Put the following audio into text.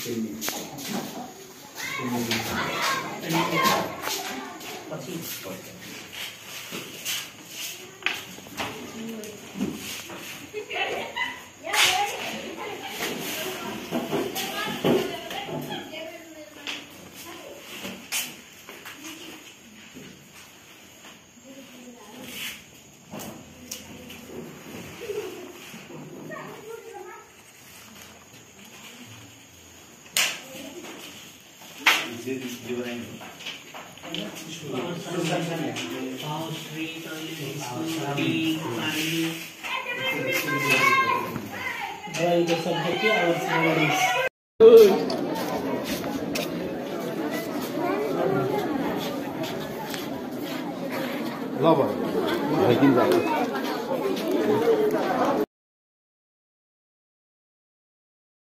Thank you. dizer de Orem. Lava. Vai quinta.